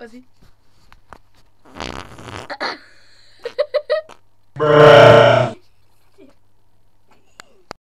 Assim.